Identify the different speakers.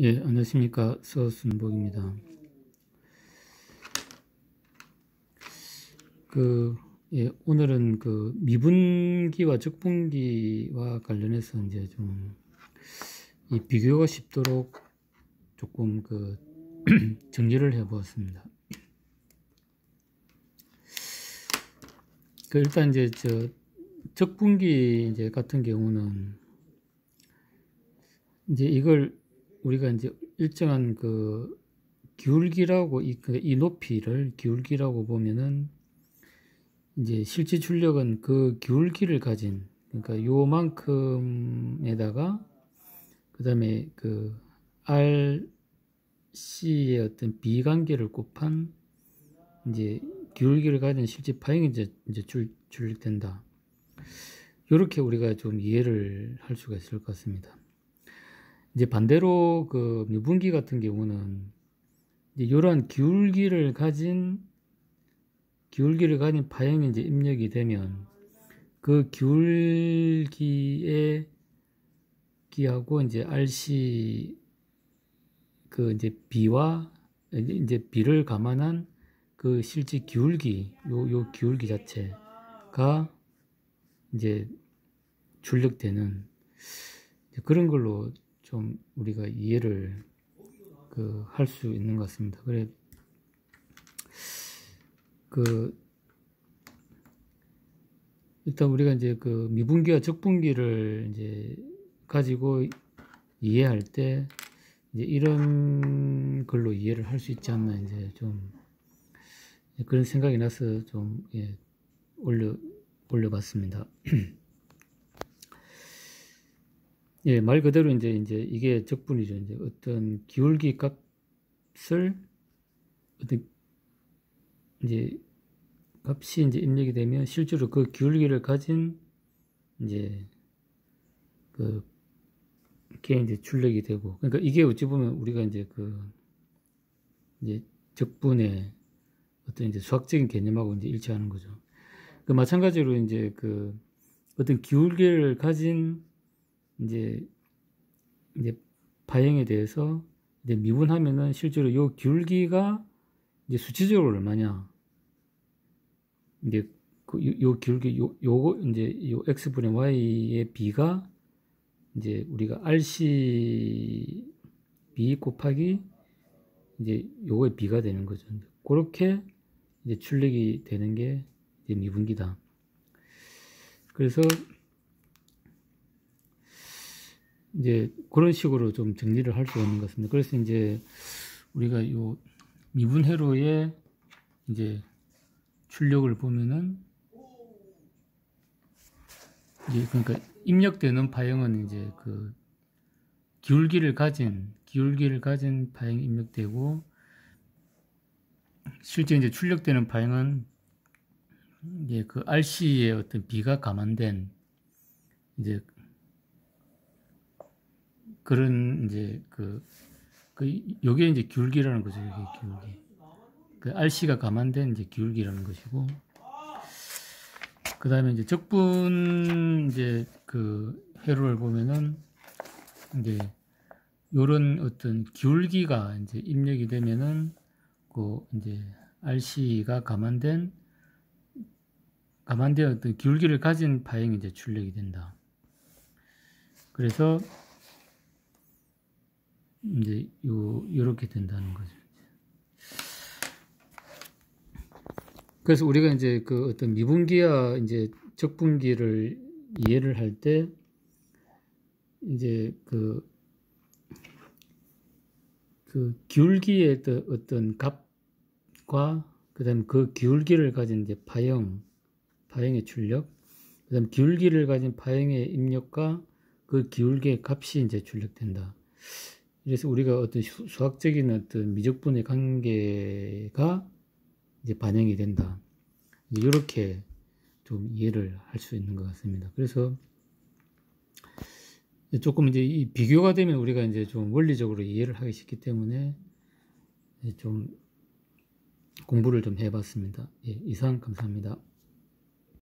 Speaker 1: 예, 안녕하십니까. 서순복입니다. 그, 예, 오늘은 그 미분기와 적분기와 관련해서 이제 좀 이 비교가 쉽도록 조금 그 정리를 해 보았습니다. 그 일단 이제 저 적분기 이제 같은 경우는 이제 이걸 우리가 이제 일정한 그 기울기라고 이, 그 이 높이를 기울기라고 보면은 이제 실제 출력은 그 기울기를 가진 그러니까 요만큼에다가 그 다음에 그 RC의 어떤 비관계를 곱한 이제 기울기를 가진 실제 파형이 이제, 이제 출, 출력된다. 이렇게 우리가 좀 이해를 할 수가 있을 것 같습니다. 이제 반대로 그 미분기 같은 경우는 이제 이러한 기울기를 가진 기울기를 가진 파형이 이제 입력이 되면 그 기울기의 기하고 이제 RC 그 이제 B와 이제 B를 감안한 그 실제 기울기 요, 요 기울기 자체가 이제 출력되는 그런 걸로 좀 우리가 이해를 그 할 수 있는 것 같습니다. 그래 그 일단 우리가 이제 그 미분기와 적분기를 이제 가지고 이해할 때 이제 이런 걸로 이해를 할 수 있지 않나 이제 좀 그런 생각이 나서 좀 예, 올려 올려봤습니다. 예, 말 그대로 이제 이제 이게 적분이죠. 이제 어떤 기울기 값을 어떤 이제 값이 이제 입력이 되면 실제로 그 기울기를 가진 이제 그게 이제 출력이 되고 그러니까 이게 어찌 보면 우리가 이제 그 이제 적분의 어떤 이제 수학적인 개념하고 이제 일치하는 거죠. 그 마찬가지로 이제 그 어떤 기울기를 가진 이제 이제 파형에 대해서 이제 미분하면은 실제로 요 기울기가 이제 수치적으로 얼마냐 이제 그 요, 기울기 요 요거 이제 요 x분의 y의 b가 이제 우리가 rc b 곱하기 이제 요거의 b가 되는 거죠. 그렇게 이제 출력이 되는 게 미분기다. 그래서 이제 그런 식으로 좀 정리를 할 수가 있는 것 같습니다. 그래서 이제 우리가 요 미분 회로의 이제 출력을 보면은 이제 그러니까 입력되는 파형은 이제 그 기울기를 가진 기울기를 가진 파형이 입력되고 실제 이제 출력되는 파형은 이제 그 RC의 어떤 비가 감안된 이제 그런 이제 그, 그 요게 이제 기울기라는 거죠. 이게 기울기. 그 RC가 감안된 이제 기울기라는 것이고 그 다음에 이제 적분 이제 그 회로를 보면은 이제 요런 어떤 기울기가 이제 입력이 되면은 그 이제 RC가 감안된 감안된 어떤 기울기를 가진 파형이 이제 출력이 된다. 그래서 이제 요 요렇게 된다는 거죠. 그래서 우리가 이제 그 어떤 미분기와 이제 적분기를 이해를 할 때 이제 그, 그 기울기의 어떤 값과 그 다음 그 기울기를 가진 이제 파형, 파형의 출력, 그 다음 기울기를 가진 파형의 입력과 그 기울기의 값이 이제 출력된다. 그래서 우리가 어떤 수학적인 어떤 미적분의 관계가 이제 반영이 된다. 이렇게 좀 이해를 할 수 있는 것 같습니다. 그래서 조금 이제 이 비교가 되면 우리가 이제 좀 원리적으로 이해를 하기 쉽기 때문에 좀 공부를 좀 해봤습니다. 예, 이상 감사합니다.